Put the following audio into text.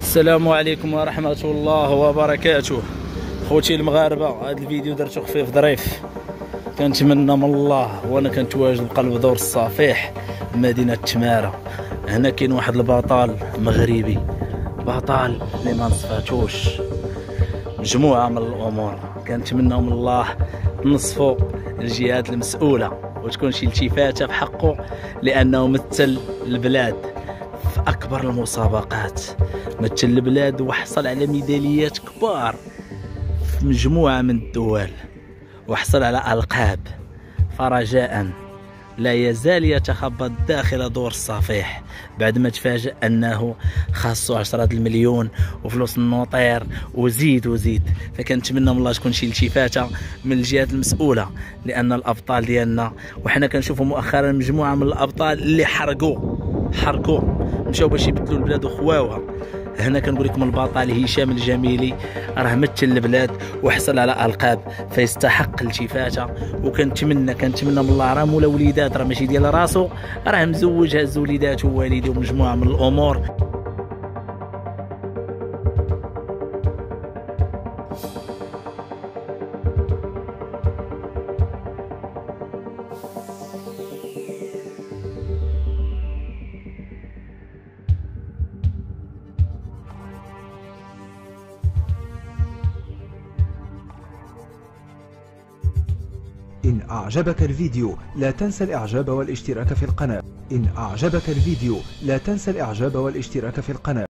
السلام عليكم ورحمة الله وبركاته. خوتي المغاربة هذا الفيديو درتو خفيف ظريف. كنتمنى من الله وأنا كنتواجد بقلب دور الصفيح مدينة تمارة. هنا كاين واحد البطل مغربي. بطل اللي ما نصفاتوش. مجموعة من الأمور. كنتمنى من الله نصفوا الجهات المسؤولة وتكون شي التفاتة في حقه لأنه مثل البلاد. في أكبر المسابقات. مثل البلاد وحصل على ميداليات كبار. في مجموعة من الدول وحصل على ألقاب. فرجاء. لا يزال يتخبط داخل دور الصفيح. بعد ما تفاجأ أنه خاصو عشرة المليون وفلوس النوطير وزيد وزيد. فكنتمنى من الله تكون شي التفاتة من الجهات المسؤولة لأن الأبطال ديالنا وحنا كنشوفوا مؤخرا مجموعة من الأبطال اللي حرقوا. حرقوا مشاو باش يبدلوا البلاد وخواوها. هنا كنقول لكم البطل هشام الجميلي راه مثل البلاد وحصل على ألقاب فيستحق التفاتة. وكنتمنى كنتمنى من الله راه مولا وليدات راه ماشي ديال راسو راه مزوج هز وليدات ووالديه ومجموعه من الأمور. إن أعجبك الفيديو لا تنسى الإعجاب والاشتراك في القناة. إن أعجبك الفيديو لا تنسى الإعجاب والاشتراك في القناة.